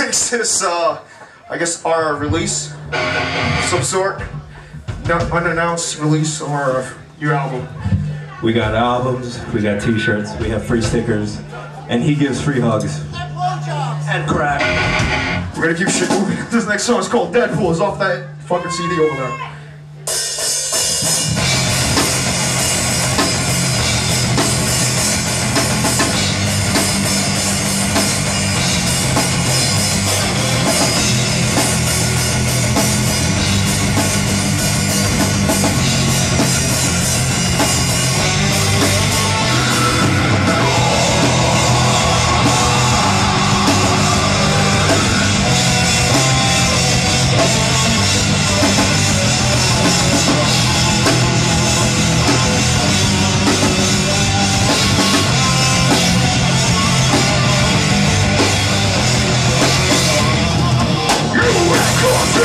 makes this, uh, I guess, our release of some sort. No, unannounced release of our new album. We got albums, we got t-shirts, we have free stickers, and he gives free hugs. And crack. We're gonna keep shit moving. This next song is called Dead Pull. It's off that fucking CD over there.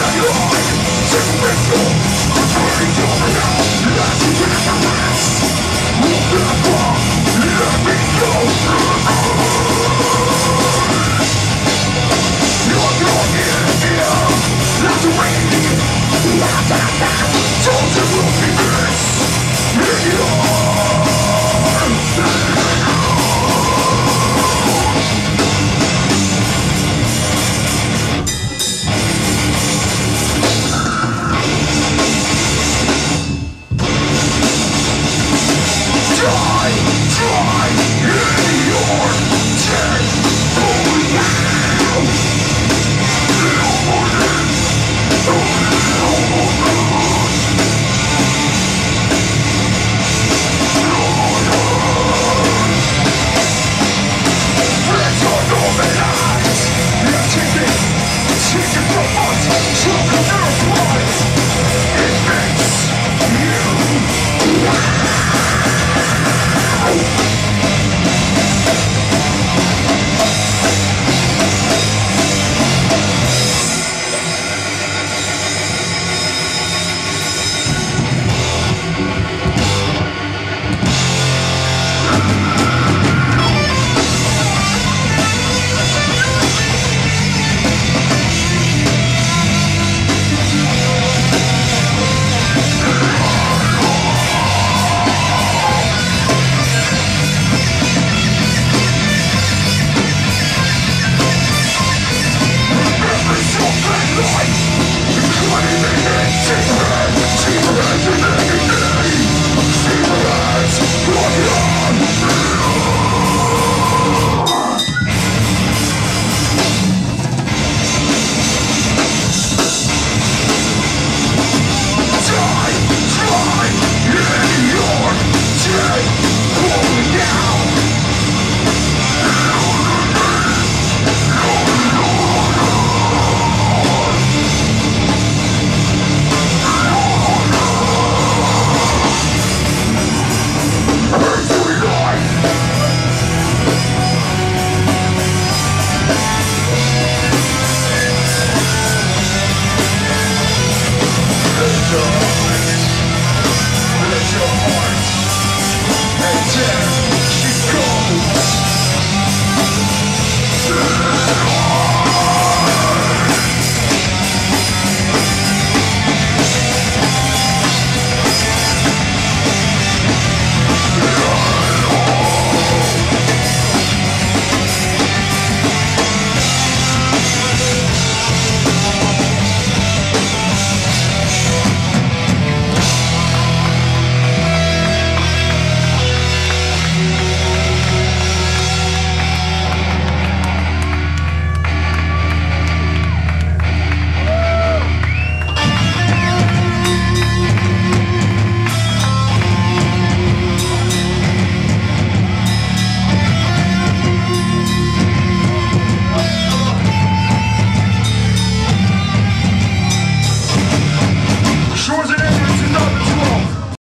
Let me go